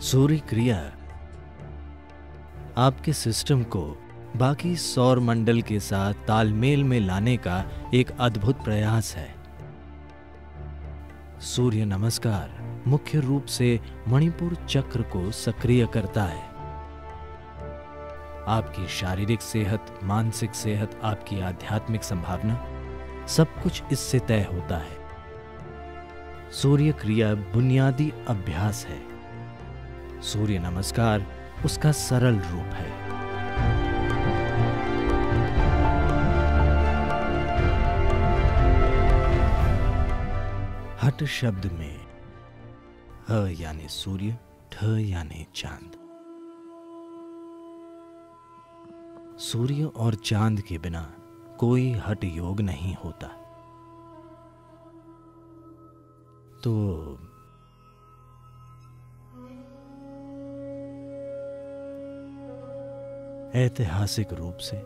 सूर्य क्रिया आपके सिस्टम को बाकी सौर मंडल के साथ तालमेल में लाने का एक अद्भुत प्रयास है। सूर्य नमस्कार मुख्य रूप से मणिपुर चक्र को सक्रिय करता है। आपकी शारीरिक सेहत, मानसिक सेहत, आपकी आध्यात्मिक संभावना सब कुछ इससे तय होता है। सूर्य क्रिया बुनियादी अभ्यास है। सूर्य नमस्कार, उसका सरल रूप है। हट शब्द में, ह यानी सूर्य, ठ यानी चाँद। सूर्य और चाँद के बिना कोई हट योग नहीं होता। तो ऐतिहासिक रूप से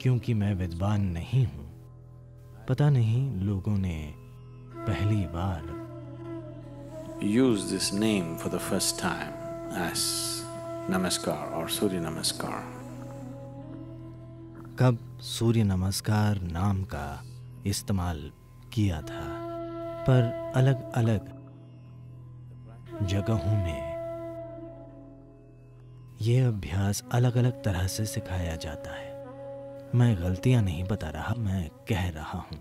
क्योंकि मैं विद्वान नहीं हूँ पता नहीं लोगों ने पहली बार use this name for the first time as Namaskar or Surya Namaskar. कब सूर्य नमस्कार नाम का इस्तेमाल किया था पर अलग अलग जगहों में यह अभ्यास अलग अलग तरह से सिखाया जाता है। मैं गलतियाँ नहीं बता रहा, मैं कह रहा हूँ।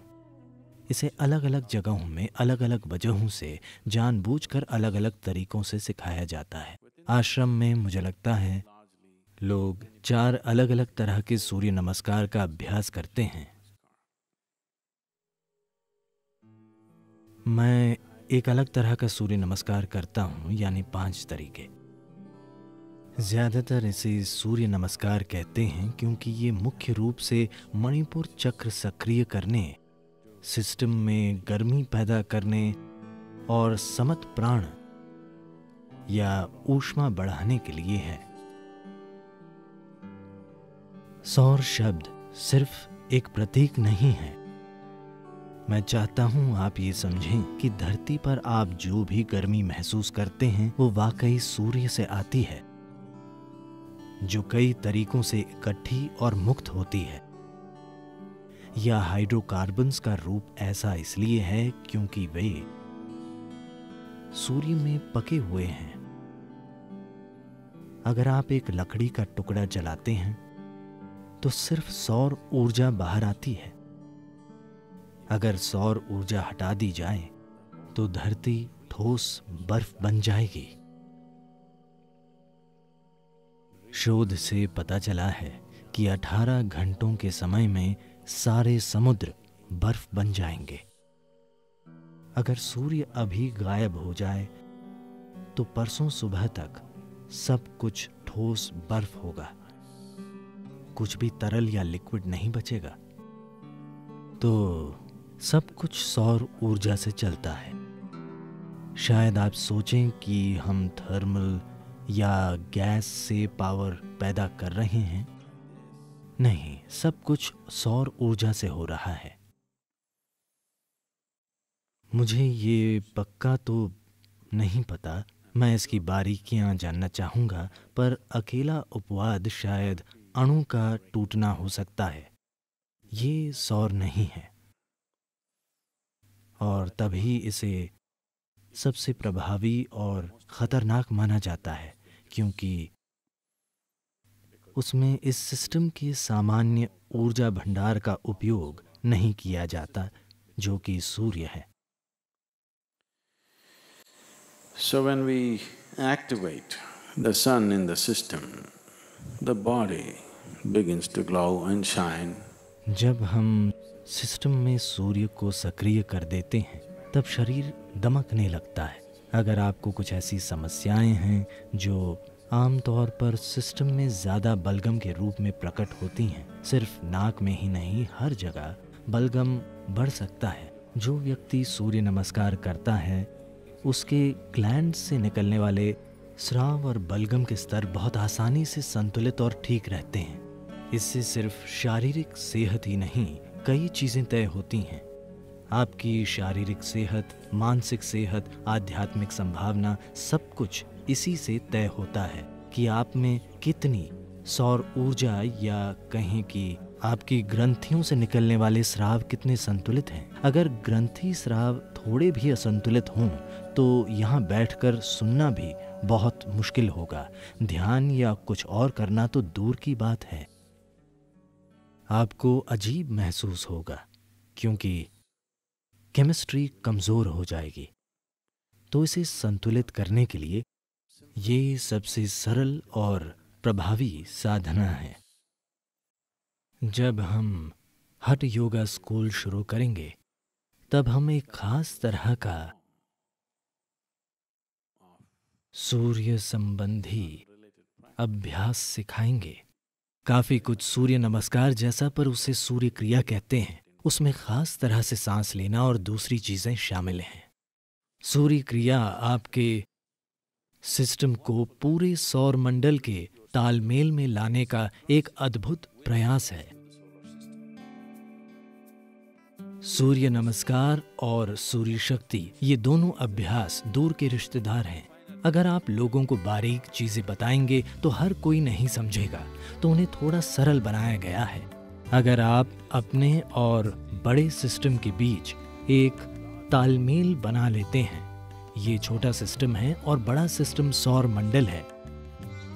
इसे अलग अलग जगहों में अलग अलग वजहों से, जानबूझकर अलग अलग तरीकों से सिखाया जाता है। आश्रम में मुझे लगता है, लोग चार अलग अलग तरह के सूर्य नमस्कार का अभ्यास करते हैं। मैं एक अलग तरह का सूर्य नमस्कार करता हूँ, यानी पाँच तरीके। ज़्यादातर इसे सूर्य नमस्कार कहते हैं क्योंकि ये मुख्य रूप से मणिपुर चक्र सक्रिय करने, सिस्टम में गर्मी पैदा करने और समत प्राण या ऊष्मा बढ़ाने के लिए है। सौर शब्द सिर्फ़ एक प्रतीक नहीं है। मैं चाहता हूँ आप ये समझें कि धरती पर आप जो भी गर्मी महसूस करते हैं, वो वाकई सूर्य से आती है। जो कई तरीकों से इकट्ठी और मुक्त होती है। या हाइड्रोकार्बन्स का रूप ऐसा इसलिए है क्योंकि वे सूर्य में पके हुए हैं। अगर आप एक लकड़ी का टुकड़ा जलाते हैं तो सिर्फ़ सौर ऊर्जा बाहर आती है। अगर सौर ऊर्जा हटा दी जाए तो धरती ठोस बर्फ़ बन जाएगी। शोध से पता चला है कि 18 घंटों के समय में सारे समुद्र बर्फ़ बन जाएँगे। अगर सूर्य अभी गायब हो जाए तो परसों सुबह तक सब कुछ ठोस बर्फ़ होगा। कुछ भी तरल या लिक्विड नहीं बचेगा। तो सब कुछ सौर ऊर्जा से चलता है। शायद आप सोचें कि हम थर्मल या गैस से पावर पैदा कर रहे हैं? नहीं, सब कुछ सौर ऊर्जा से हो रहा है। मुझे ये पक्का तो नहीं पता। मैं इसकी बारीकियाँ जानना चाहूँगा, पर अकेला उपवाद शायद अणु का टूटना हो सकता है। ये सौर नहीं है। और तभी इसे सबसे प्रभावी और खतरनाक माना जाता है। क्योंकि उसमें इस सिस्टम के सामान्य ऊर्जा भंडार का उपयोग नहीं किया जाता जो कि सूर्य है So, when we activate the sun in the system, the body begins to glow and shine. जब हम सिस्टम में सूर्य को सक्रिय कर देते हैं तब शरीर दमकने लगता है अगर आपको कुछ ऐसी समस्याएँ हैं जो आमतौर पर सिस्टम में ज़्यादा बलगम के रूप में प्रकट होती हैं, सिर्फ़ नाक में ही नहीं, हर जगह बलगम बढ़ सकता है। जो व्यक्ति सूर्य नमस्कार करता है, उसके ग्लैंड से निकलने वाले स्राव और बलगम के स्तर बहुत आसानी से संतुलित और ठीक रहते हैं। इससे सिर्फ़ शारीरिक सेहत ही नहीं, कई चीज़ें तय होती हैं। आपकी शारीरिक सेहत, मानसिक सेहत, आध्यात्मिक संभावना सब कुछ इसी से तय होता है कि आप में कितनी सौर ऊर्जा या कहें कि आपकी ग्रंथियों से निकलने वाले स्राव कितने संतुलित हैं। अगर ग्रंथि स्राव थोड़े भी असंतुलित हों तो यहाँ बैठकर सुनना भी बहुत मुश्किल होगा। ध्यान या कुछ और करना तो दूर की बात है। आपको अजीब महसूस होगा, क्योंकि केमिस्ट्री कमज़ोर हो जाएगी। तो इसे संतुलित करने के लिए ये सबसे सरल और प्रभावी साधना है। जब हम हट योगा स्कूल शुरू करेंगे, तब हम एक खास तरह का सूर्य संबंधी अभ्यास सिखाएँगे। काफ़ी कुछ सूर्य नमस्कार जैसा पर उसे सूर्य क्रिया कहते हैं। उसमें खास तरह से सांस लेना और दूसरी चीज़ें शामिल हैं। सूर्य क्रिया आपके सिस्टम को पूरे सौर मंडल के तालमेल में लाने का एक अद्भुत प्रयास है। सूर्य नमस्कार और सूर्य शक्ति, ये दोनों अभ्यास दूर के रिश्तेदार हैं। अगर आप लोगों को बारीक चीज़ें बताएँगे तो हर कोई नहीं समझेगा तो उन्हें थोड़ा सरल बनाया गया है। अगर आप अपने और बड़े सिस्टम के बीच एक तालमेल बना लेते हैं, ये छोटा सिस्टम है और बड़ा सिस्टम सौर मंडल है।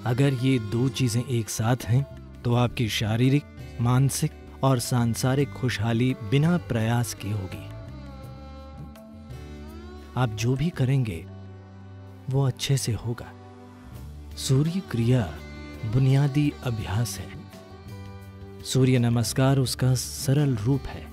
अगर ये दो चीज़ें एक साथ हैं तो आपकी शारीरिक, मानसिक और सांसारिक खुशहाली बिना प्रयास के होगी। आप जो भी करेंगे, वो अच्छे से होगा। सूर्य क्रिया बुनियादी अभ्यास है। सूर्य नमस्कार उसका सरल रूप है।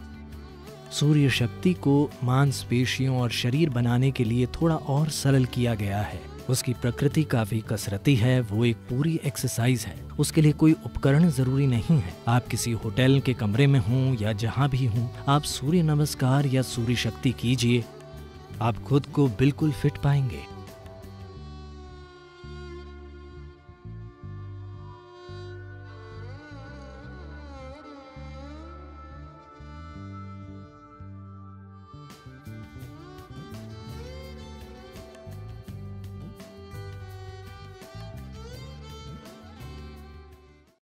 सूर्य शक्ति को मांसपेशियों और शरीर बनाने के लिए थोड़ा और सरल किया गया है। उसकी प्रकृति काफ़ी कसरती है, वो एक पूरी एक्सरसाइज है। उसके लिए कोई उपकरण ज़रूरी नहीं है। आप किसी होटल के कमरे में हों या जहाँ भी हों, आप सूर्य नमस्कार या सूर्य शक्ति कीजिए। आप खुद को बिल्कुल फिट पाएँगे।